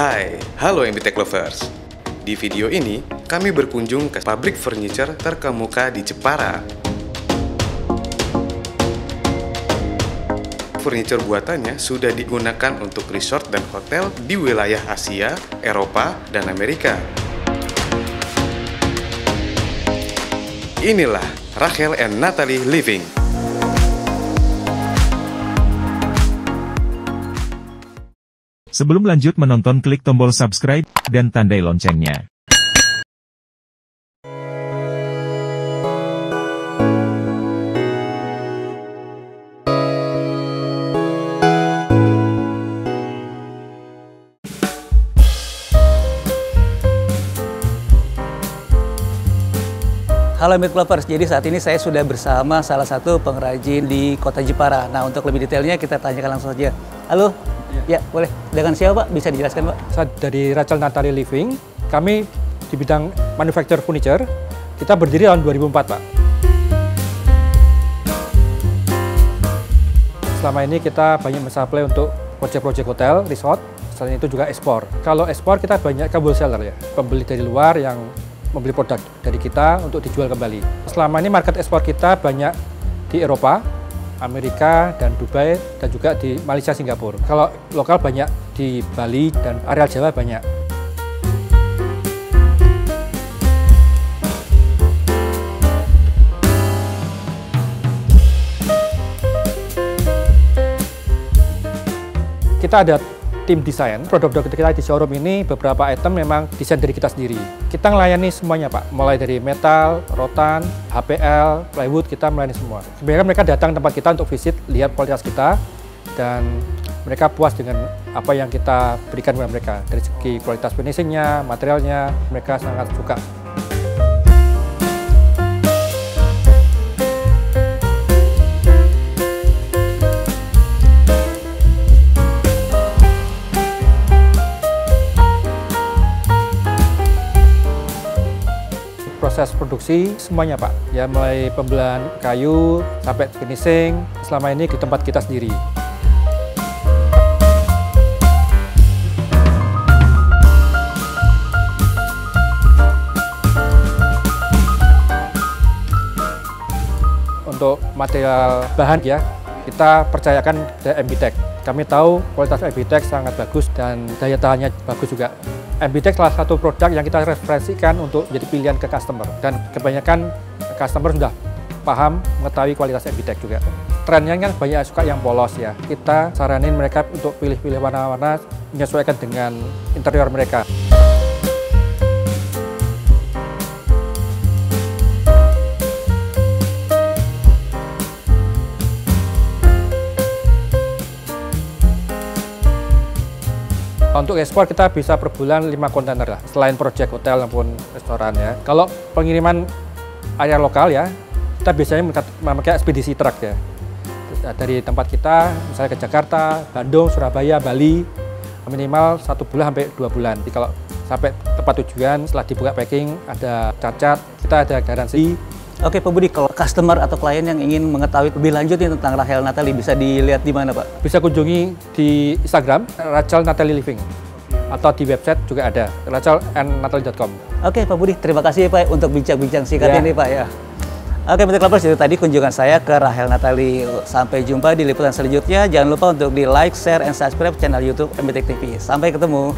Hai, halo MBTech Lovers. Di video ini, kami berkunjung ke pabrik furniture terkemuka di Jepara. Furniture buatannya sudah digunakan untuk resort dan hotel di wilayah Asia, Eropa, dan Amerika. Inilah Rachel and Natalie Living. Sebelum lanjut menonton klik tombol subscribe dan tandai loncengnya. Halo Meat Lovers, jadi saat ini saya sudah bersama salah satu pengrajin di kota Jepara. Nah untuk lebih detailnya kita tanyakan langsung saja. Halo, ya, boleh. Dengan siapa Pak? Bisa dijelaskan Pak? Saya dari Rachel Natali Living. Kami di bidang manufacture furniture. Kita berdiri tahun 2004 Pak. Selama ini kita banyak mensuplai untuk proyek-proyek hotel, resort, selain itu juga ekspor. Kalau ekspor kita banyak ke wholesaler ya, pembeli dari luar yang membeli produk dari kita untuk dijual kembali. Selama ini market ekspor kita banyak di Eropa, Amerika, dan Dubai, dan juga di Malaysia, Singapura. Kalau lokal banyak di Bali dan area Jawa banyak. Kita ada tim desain. Produk-produk kita di showroom ini beberapa item memang desain dari kita sendiri. Kita melayani semuanya Pak, mulai dari metal, rotan, HPL, plywood, kita melayani semua. Sebenarnya mereka datang tempat kita untuk visit, lihat kualitas kita, dan mereka puas dengan apa yang kita berikan kepada mereka. Dari segi kualitas finishingnya, materialnya, mereka sangat suka. Proses produksi semuanya Pak. Ya mulai pembelian kayu sampai finishing selama ini di tempat kita sendiri. Untuk material bahan ya, kita percayakan ke MBTech. Kami tahu kualitas MBTech sangat bagus dan daya tahannya bagus juga. MBTech salah satu produk yang kita referensikan untuk jadi pilihan ke customer dan kebanyakan customer sudah paham mengetahui kualitas MBTech juga. Trennya kan banyak suka yang polos ya. Kita saranin mereka untuk pilih-pilih warna-warna menyesuaikan dengan interior mereka. Untuk ekspor kita bisa per bulan 5 kontainer lah, selain proyek hotel maupun restoran ya. Kalau pengiriman area lokal ya, kita biasanya memakai ekspedisi truk ya. Dari tempat kita, misalnya ke Jakarta, Bandung, Surabaya, Bali, minimal satu bulan sampai dua bulan. Jadi kalau sampai tempat tujuan, setelah dibuka packing, ada cacat, kita ada garansi Oke Pak Budi, kalau customer atau klien yang ingin mengetahui lebih lanjut nih tentang Rachel Natali bisa dilihat di mana Pak? Bisa kunjungi di Instagram Rachel Natali Living atau di website juga ada rachelandnatali.com. Oke Pak Budi, terima kasih Pak untuk bincang-bincang singkat Ya. ini Pak ya. Oke, Menteri Lovers, itu tadi kunjungan saya ke Rachel Natali. Sampai jumpa di liputan selanjutnya. Jangan lupa untuk di like, share, and subscribe channel YouTube MBTech TV. Sampai ketemu.